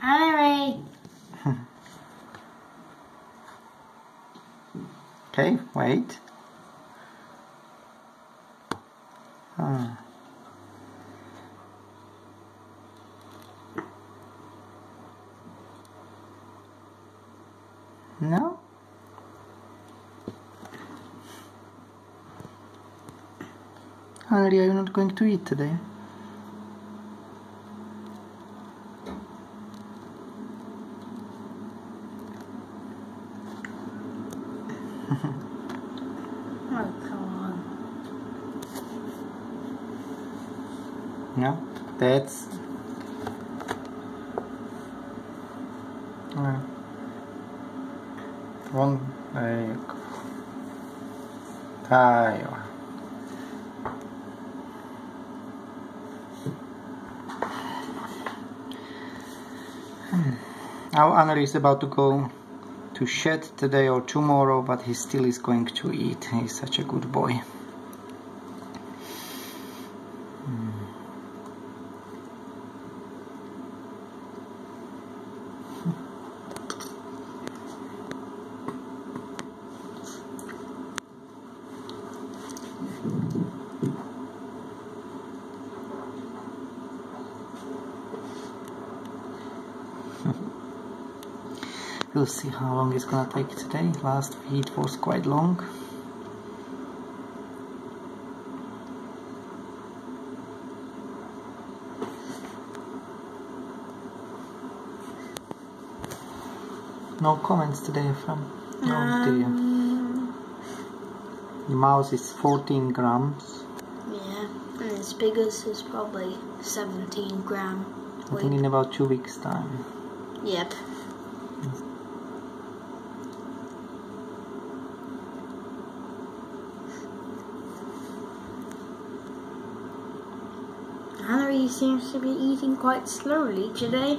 Hillary. Okay, wait. Ah. No? Henry, are you not going to eat today? Oh, come on. No? That's... Uh, one leg. Tayo. Now Anna is about to go to shed today or tomorrow, but he still is going to eat. He's such a good boy. Hmm. We'll see how long it's gonna take today. Last feed was quite long. No comments today from dear. Um, The mouse is 14 grams. yeah, and its biggest is probably 17 gram. I think in about two weeks time. Yep. Hillary seems to be eating quite slowly today.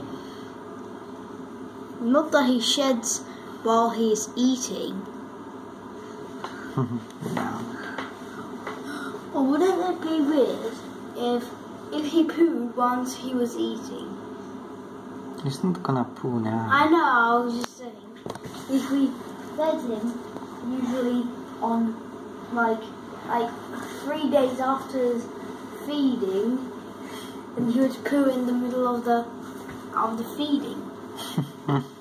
Not that he sheds while he's eating. Yeah. Or wouldn't it be weird if if he pooed once he was eating? He's not gonna poo now. I know, I was just saying. If we fed him, usually on like like three days after feeding, and he would poo in the middle of the of the feeding.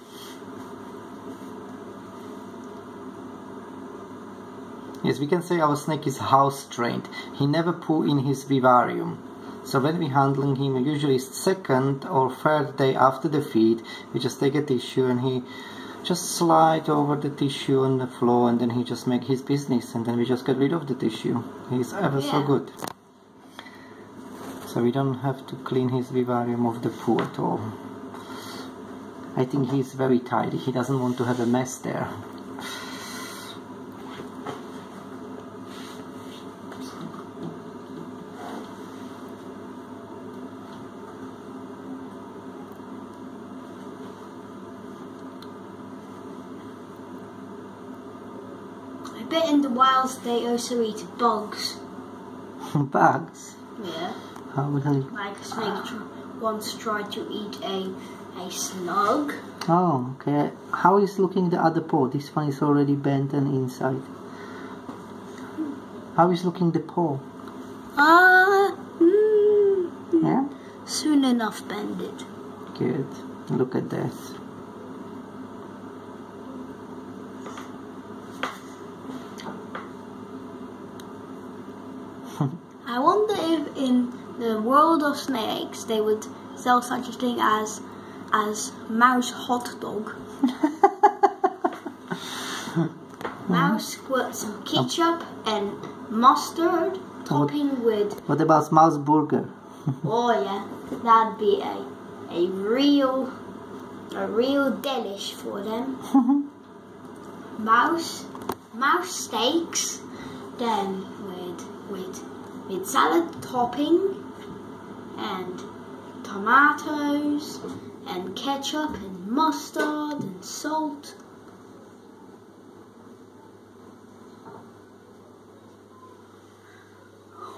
Yes, we can say our snake is house trained. He never poo in his vivarium. So when we handling him, usually second or third day after the feed, we just take a tissue and he just slide over the tissue on the floor and then he just make his business and then we just get rid of the tissue. He's ever so good. So we don't have to clean his vivarium of the poo at all. I think he's very tidy. He doesn't want to have a mess there. I bet in the wilds they also eat bugs. Bugs. Yeah. How would I Like a snake once tried to eat a a slug. Oh, okay. How is looking the other paw? This one is already bent and inside. How is looking the paw? Ah, mm, Yeah? soon enough bend it. Good. Look at that. I wonder if in the world of snakes they would sell such a thing as as mouse hot dog. mouse with some ketchup and mustard, topping with What about mouse burger? oh yeah, that'd be a a real a real delish for them. mouse mouse steaks, then with with with salad topping and tomatoes and ketchup and mustard and salt.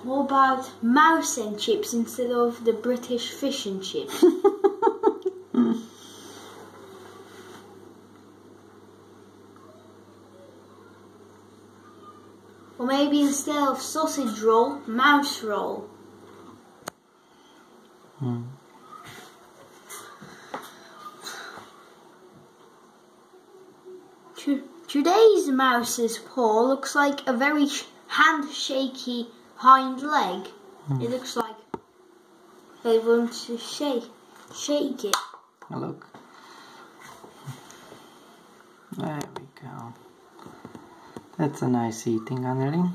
What about mouse and chips instead of the British fish and chips? or maybe instead of sausage roll, mouse roll. Mouse's paw looks like a very sh- handshaky hind leg. Hmm. It looks like they want to shake, shake it. Oh, Look. There we go. That's a nice eating, Anneli.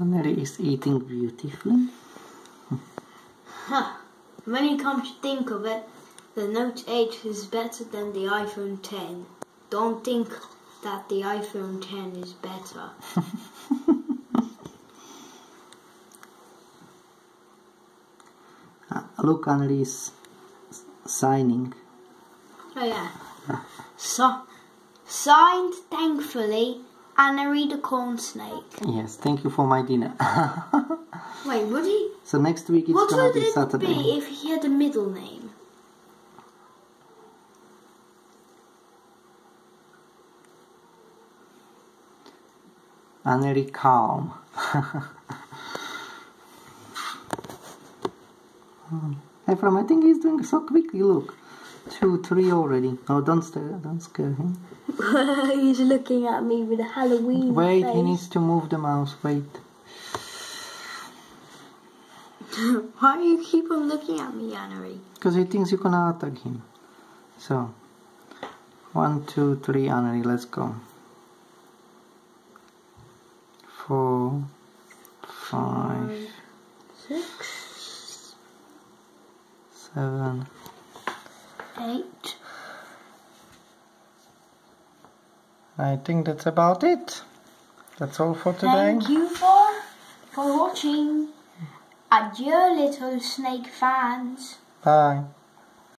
Anneli is eating beautifully. Huh. When you come to think of it, the Note 8 is better than the iPhone 10. Don't think that the iPhone 10 is better. Ah, Look, Anneli is s- signing. Oh yeah. So, signed, thankfully, Anna the Corn Snake. Yes, thank you for my dinner. Wait, would he? so next week it's what gonna be Saturday. What would it be if he had a middle name? Anneli Calm. Ephraim, I think he's doing so quickly. Look, two, three already. Oh, don't stare, don't scare him. He's looking at me with a Halloween Wait, face. he needs to move the mouse. Wait. Why do you keep on looking at me, Anna? Because he thinks you're gonna attack him. So, one, two, three, Anneli, let's go. Four, five, Six, seven, eight. I think that's about it. That's all for today. Thank you for for watching. Adieu, little snake fans. Bye.